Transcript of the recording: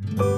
you.